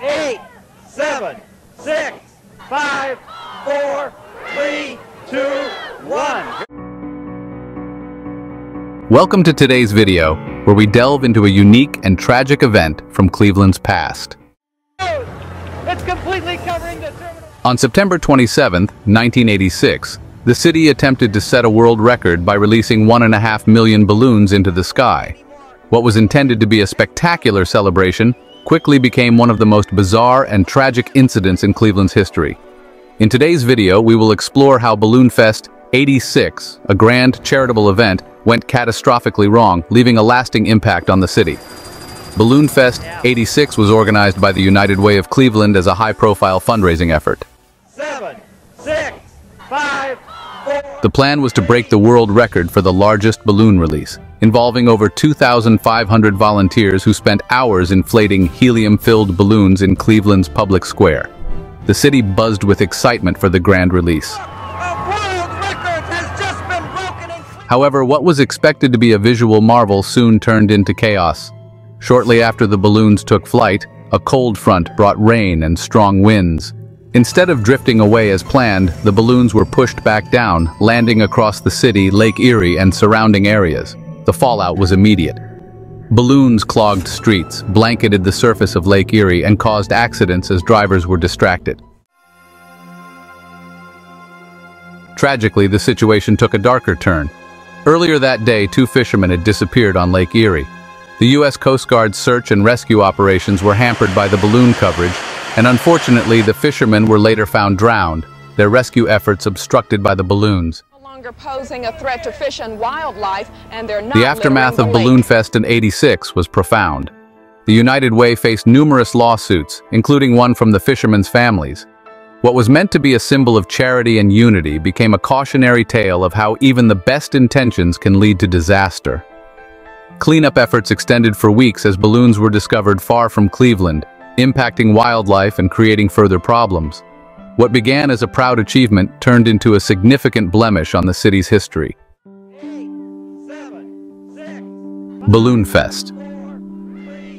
eight, seven, six, five, four, three, two, one. Welcome to today's video, where we delve into a unique and tragic event from Cleveland's past. It's completely covering the terminal. On September 27, 1986, the city attempted to set a world record by releasing one and a half million balloons into the sky. What was intended to be a spectacular celebration quickly became one of the most bizarre and tragic incidents in Cleveland's history. In today's video, we will explore how Balloon Fest 86, a grand charitable event, went catastrophically wrong, leaving a lasting impact on the city. Balloon Fest 86 was organized by the United Way of Cleveland as a high-profile fundraising effort. Seven, six, five, four. The plan was to break the world record for the largest balloon release, involving over 2,500 volunteers who spent hours inflating helium-filled balloons in Cleveland's public square. The city buzzed with excitement for the grand release. However, what was expected to be a visual marvel soon turned into chaos. Shortly after the balloons took flight, a cold front brought rain and strong winds. Instead of drifting away as planned, the balloons were pushed back down, landing across the city, Lake Erie, and surrounding areas. The fallout was immediate. Balloons clogged streets, blanketed the surface of Lake Erie, and caused accidents as drivers were distracted. Tragically, the situation took a darker turn. Earlier that day, two fishermen had disappeared on Lake Erie. The U.S. Coast Guard's search and rescue operations were hampered by the balloon coverage, and unfortunately, the fishermen were later found drowned, their rescue efforts obstructed by the balloons. Longer posing a threat to fish and wildlife, and they're not The aftermath of the Balloon. Fest in 86 was profound. The United Way faced numerous lawsuits, including one from the fishermen's families. What was meant to be a symbol of charity and unity became a cautionary tale of how even the best intentions can lead to disaster. Cleanup efforts extended for weeks as balloons were discovered far from Cleveland, impacting wildlife and creating further problems. What began as a proud achievement turned into a significant blemish on the city's history. Balloon Fest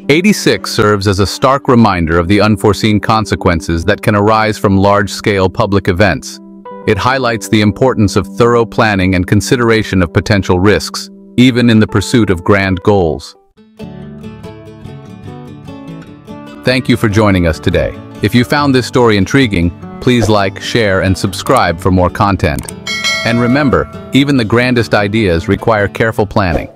86 serves as a stark reminder of the unforeseen consequences that can arise from large-scale public events. It highlights the importance of thorough planning and consideration of potential risks, even in the pursuit of grand goals. Thank you for joining us today. If you found this story intriguing, please like, share, and subscribe for more content. And remember, even the grandest ideas require careful planning.